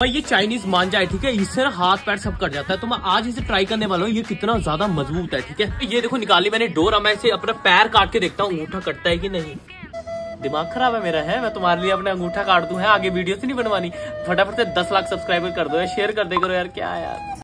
भाई, ये चाइनीज़ मान है, ठीक है? इससे ना हाथ पैर सब कट जाता है। तो मैं आज इसे ट्राई करने वाला हूँ। ये कितना ज़्यादा मज़बूत है, ठीक है? ये देखो, निकाली मैंने डोर अब मैं इसे अपना पैर काट के देखता हूँ, अंगूठा कटता है कि नहीं। दिमाग खराब है मेरा, है? मैं तुम्हारे लिए अपना अंगूठा काट दू, है? आगे वीडियो से नहीं बनवानी। फटाफट से दस लाख सब्सक्राइबर कर दो शेयर कर दे करो, यार। क्या यार?